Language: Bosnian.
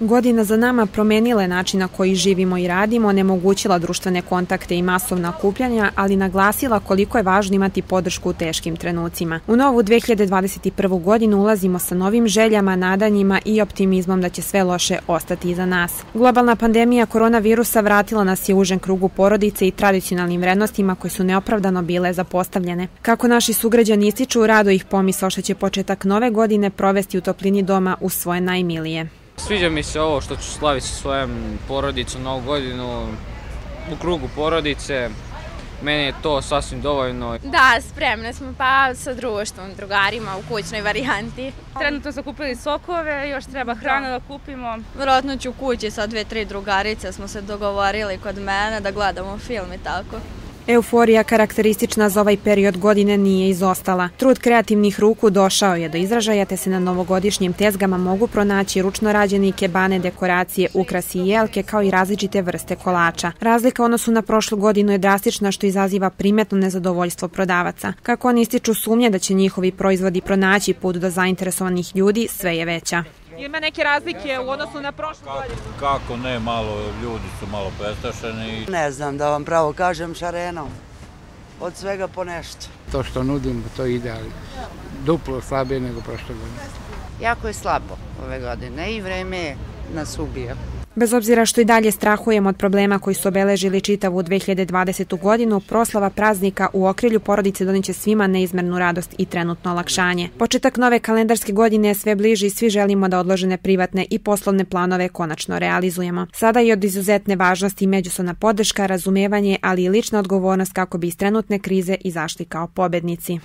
Godina za nama promenila je način na koji živimo i radimo, nemogućila društvene kontakte i masovna okupljanja, ali naglasila koliko je važno imati podršku u teškim trenucima. U novu 2021. godinu ulazimo sa novim željama, nadanjima i optimizmom da će sve loše ostati iza nas. Globalna pandemija koronavirusa vratila nas je užen krugu porodice i tradicionalnim vrednostima koji su neopravdano bile zapostavljene. Kako naši sugrađani ističu, rado ih pomisao što će početak nove godine provesti u toplini doma u svoje najmilije. Sviđa mi se ovo što ću slaviti sa svojom porodicom novu godinu u krugu porodice. Meni je to sasvim dovoljno. Da, spremne smo pa sa društvom, drugarima u kućnoj varijanti. Trenutno smo kupili sokove, još treba hrana da kupimo. Vjerojatno ću u kući sa dve, tri drugarice smo se dogovorili kod mene da gledamo film i tako. Euforija karakteristična za ovaj period godine nije izostala. Trud kreativnih ruku došao je do izražaja te se na novogodišnjim tezgama mogu pronaći ručno rađene kebane, dekoracije, ukrasi i jelke kao i različite vrste kolača. Razlika odnosu na prošlu godinu je drastična što izaziva primetno nezadovoljstvo prodavaca. Kako oni ističu sumnje da će njihovi proizvodi pronaći put do zainteresovanih ljudi, sve je veća. Ima neke razlike u odnosu na prošlu godinu? Kako ne, malo ljudi su malo pestašeni. Ne znam da vam pravo kažem šarenom. Od svega po nešto. To što nudim, to ide, ali duplo slabije nego prošle godine. Jako je slabo ove godine i vreme nas ubija. Bez obzira što i dalje strahujemo od problema koji su obeležili čitavu 2020. godinu, proslava praznika u okrilju porodice doniće svima neizmernu radost i trenutno olakšanje. Početak nove kalendarske godine je sve bliži i svi želimo da odložene privatne i poslovne planove konačno realizujemo. Sada je od izuzetne važnosti međusobna podrška, razumevanje, ali i lična odgovornost kako bi iz trenutne krize izašli kao pobednici.